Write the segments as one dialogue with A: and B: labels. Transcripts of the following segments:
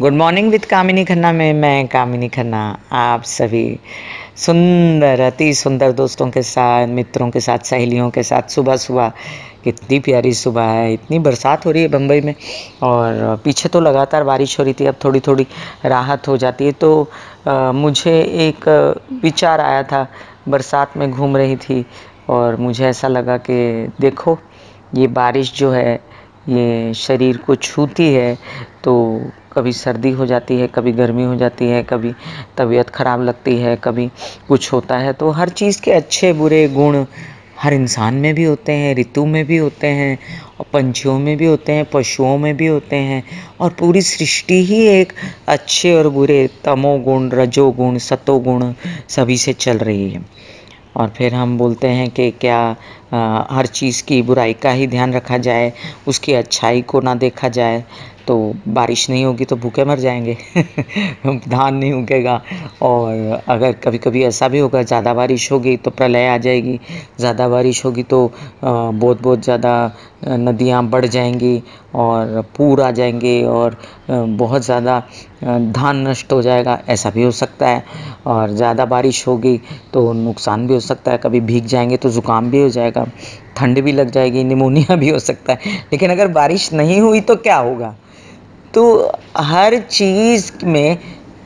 A: Good morning with Kamini Khanna में मैं कामिनी खन्ना आप सभी सुंदर अति सुंदर दोस्तों के साथ मित्रों के साथ सहेलियों के साथ सुबह सुबह। कितनी प्यारी सुबह है इतनी बरसात हो रही है बम्बई में। और पीछे तो लगातार बारिश हो रही थी अब थोड़ी थोड़ी राहत हो जाती है। तो आ, मुझे एक विचार आया था बरसात में घूम रही थी। और मुझे ऐसा लगा कि देखो ये बारिश जो है ये शरीर को छूती है तो कभी सर्दी हो जाती है, कभी गर्मी हो जाती है, कभी तबीयत ख़राब लगती है, कभी कुछ होता है तो हर चीज़ के अच्छे बुरे गुण हर इंसान में भी होते हैं, ऋतु में भी होते हैं, और पंछियों में भी होते हैं, पशुओं में भी होते हैं, और पूरी सृष्टि ही एक अच्छे और बुरे तमोगुण, रजोगुण, सतोगुण सभी से चल रही है। और फिर हम बोलते हैं कि क्या हर चीज़ की बुराई का ही ध्यान रखा जाए, उसकी अच्छाई को ना देखा जाए तो बारिश नहीं होगी तो भूखे मर जाएँगे, धान नहीं उगेगा। और अगर कभी कभी ऐसा भी होगा, ज़्यादा बारिश होगी तो प्रलय आ जाएगी, ज़्यादा बारिश होगी तो बहुत बहुत ज़्यादा नदियाँ बढ़ जाएँगी और पूर आ जाएँगे और बहुत ज़्यादा धान नष्ट हो जाएगा, ऐसा भी हो सकता है। और ज़्यादा बारिश होगी तो नुकसान भी हो सकता है, कभी भीग जाएँगे तो ज़ुकाम भी हो जाएगा। ठंड भी लग जाएगी, निमोनिया भी हो सकता है। लेकिन अगर बारिश नहीं हुई तो क्या होगा? तो हर चीज़ में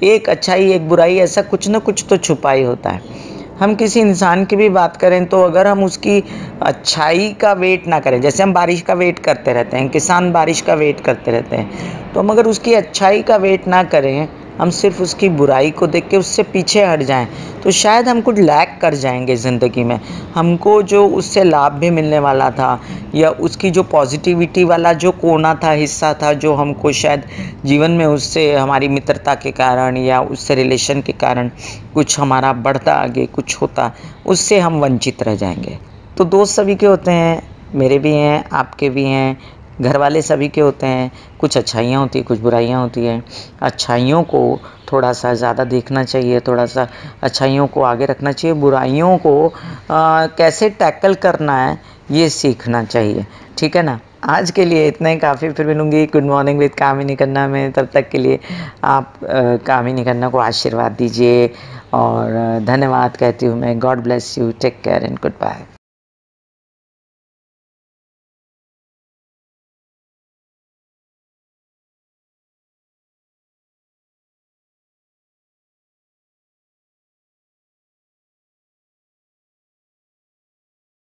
A: एक अच्छाई, एक बुराई, ऐसा कुछ ना कुछ तो छुपा ही होता है। हम किसी इंसान की भी बात करें तो अगर हम उसकी अच्छाई का वेट ना करें, जैसे हम बारिश का वेट करते रहते हैं, किसान बारिश का वेट करते रहते हैं तो हम अगर उसकी अच्छाई का वेट ना करें हम सिर्फ़ उसकी बुराई को देख के उससे पीछे हट जाएँ तो शायद हम कुछ लैक कर जाएँगे ज़िंदगी में। हमको जो उससे लाभ भी मिलने वाला था, या उसकी जो पॉजिटिविटी वाला जो कोना था, हिस्सा था, जो हमको शायद जीवन में उससे, हमारी मित्रता के कारण, या उससे रिलेशन के कारण कुछ हमारा बढ़ता, आगे कुछ होता, उससे हम वंचित रह जाएँगे। तो दोस्त सभी के होते हैं, मेरे भी हैं, आपके भी हैं घर वाले सभी के होते हैं कुछ अच्छाइयाँ होती हैं कुछ बुराइयाँ होती हैं। अच्छाइयों को थोड़ा सा ज़्यादा देखना चाहिए थोड़ा सा अच्छाइयों को आगे रखना चाहिए बुराइयों को आ, कैसे टैकल करना है ये सीखना चाहिए। ठीक है ना? आज के लिए इतना ही काफ़ी फिर मिलूँगी। गुड मॉर्निंग विद कामिनी करना में। तब तक के लिए आप कामिनी करना को आशीर्वाद दीजिए और धन्यवाद कहती हूँ मैं। God bless you take care and goodbye